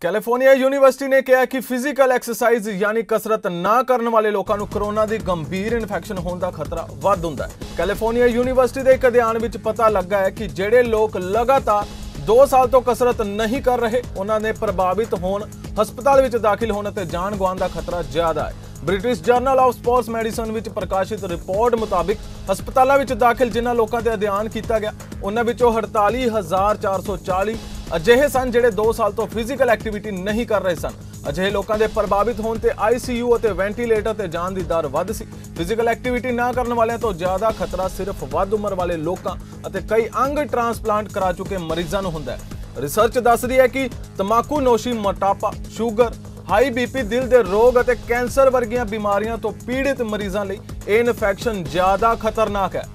California university ਨੇ ਕਿਹਾ ਕਿ ਫਿਜ਼ੀਕਲ ਐਕਸਰਸਾਈਜ਼ ਯਾਨੀ ਕਸਰਤ ਨਾ ਕਰਨ ਵਾਲੇ ਲੋਕਾਂ ਨੂੰ ਕਰੋਨਾ ਦੀ ਗੰਭੀਰ ਇਨਫੈਕਸ਼ਨ ਹੋਣ ਦਾ ਖਤਰਾ ਵੱਧ ਹੁੰਦਾ ਹੈ। ਕੈਲੀਫੋਰਨੀਆ ਯੂਨੀਵਰਸਿਟੀ ਦੇ ਇੱਕ ਅਧਿਐਨ ਵਿੱਚ ਪਤਾ ਲੱਗਾ ਹੈ ਕਿ ਜਿਹੜੇ ਲੋਕ ਲਗਾਤਾਰ 2 ਸਾਲ ਤੋਂ ਕਸਰਤ ਨਹੀਂ ਕਰ ਰਹੇ, ਉਹਨਾਂ ਨੇ ਪ੍ਰਭਾਵਿਤ ਹੋਣ, ਹਸਪਤਾਲ ਵਿੱਚ ਦਾਖਲ ਹੋਣ ਅਤੇ ਜਾਨ ਗਵਾਉਣ ਦਾ ਖਤਰਾ ਜ਼ਿਆਦਾ ਹੈ। British Journal of Sports Medicine ਵਿੱਚ ਪ੍ਰਕਾਸ਼ਿਤ ਰਿਪੋਰਟ ਮੁਤਾਬਿਕ ਹਸਪਤਾਲਾਂ ਵਿੱਚ ਦਾਖਲ ਜਿਨ੍ਹਾਂ ਲੋਕਾਂ ਤੇ ਅਧਿਐਨ ਕੀਤਾ ਗਿਆ, ਉਹਨਾਂ ਵਿੱਚੋਂ 48440 ਅਜਿਹੇ ਸਨ ਜਿਹੜੇ 2 ਸਾਲ ਤੋਂ ਫਿਜ਼ੀਕਲ ਐਕਟੀਵਿਟੀ ਨਹੀਂ ਕਰ ਰਹੇ ਸਨ। ਅਜਿਹੇ ਲੋਕਾਂ ਦੇ ਪ੍ਰਭਾਵਿਤ ਹੋਣ ਤੇ ਆਈਸੀਯੂ ਅਤੇ ਵੈਂਟੀਲੇਟਰ ਤੇ ਜਾਣ ਦੀ ਦਰ ਵੱਧ ਸੀ। ਫਿਜ਼ੀਕਲ ਐਕਟੀਵਿਟੀ ਨਾ ਕਰਨ ਵਾਲਿਆਂ ਤੋਂ ਜ਼ਿਆਦਾ ਖਤਰਾ ਸਿਰਫ ਵੱਧ ਉਮਰ ਵਾਲੇ ਲੋਕਾਂ ਅਤੇ ਕਈ ਅੰਗ ਟ੍ਰਾਂਸਪਲਾਂਟ ਕਰਾ ਚੁੱਕੇ ਮਰੀਜ਼ਾਂ ਨੂੰ ਹੁੰਦਾ ਹੈ। ਰਿਸਰਚ ਦੱਸਦੀ ਹੈ ਕਿ ਤਮਾਕੂ ਨੋਸ਼ੀ ਮੋਟਾਪਾ, ਸ਼ੂਗਰ ਹਾਈ ਬੀਪੀ ਦਿਲ ਦੇ ਰੋਗ ਅਤੇ ਕੈਂਸਰ ਵਰਗੀਆਂ ਬਿਮਾਰੀਆਂ ਤੋਂ ਪੀੜਿਤ ਮਰੀਜ਼ਾਂ ਲਈ ਇਹ ਇਨਫੈਕਸ਼ਨ ਜ਼ਿਆਦਾ ਖਤਰਨਾਕ ਹੈ।